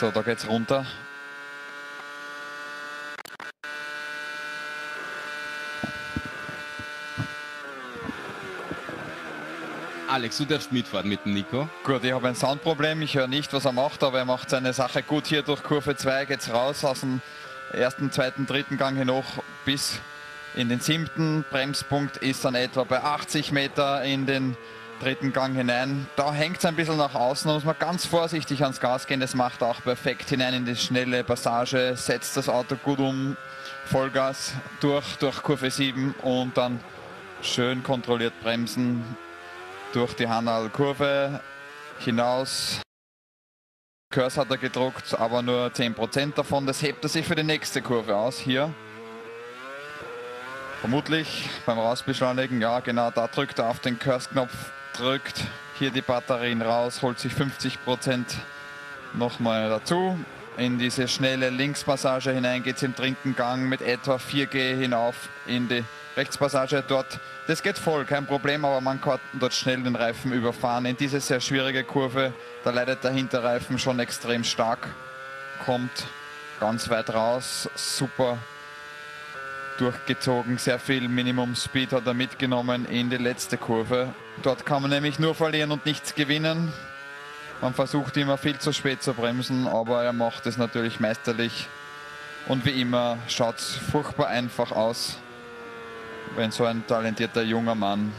So, da geht's runter. Alex, du darfst mitfahren mit dem Nico. Gut, ich habe ein Soundproblem, ich höre nicht, was er macht, aber er macht seine Sache gut. Hier durch Kurve 2 geht es raus aus dem ersten, zweiten, dritten Gang hinauf bis in den siebten. Bremspunkt ist dann etwa bei 80 Meter in den dritten Gang hinein. Da hängt es ein bisschen nach außen, da muss man ganz vorsichtig ans Gas gehen. Das macht auch perfekt hinein in die schnelle Passage, setzt das Auto gut um, Vollgas durch, durch Kurve 7 und dann schön kontrolliert bremsen durch die Hanal-Kurve hinaus. Kurs hat er gedruckt, aber nur 10% davon. Das hebt er sich für die nächste Kurve aus hier. Vermutlich beim Rausbeschleunigen, ja genau, da drückt er auf den Kursknopf, drückt hier die Batterien raus, holt sich 50% nochmal dazu. In diese schnelle Linkspassage hinein geht es im dritten Gang mit etwa 4G hinauf in die Rechtspassage dort. Das geht voll, kein Problem, aber man kann dort schnell den Reifen überfahren. In diese sehr schwierige Kurve, da leidet der Hinterreifen schon extrem stark. Kommt ganz weit raus, super durchgezogen, sehr viel Minimum Speed hat er mitgenommen in die letzte Kurve. Dort kann man nämlich nur verlieren und nichts gewinnen. Man versucht immer viel zu spät zu bremsen, aber er macht es natürlich meisterlich. Und wie immer schaut es furchtbar einfach aus wenn so ein talentierter junger Mann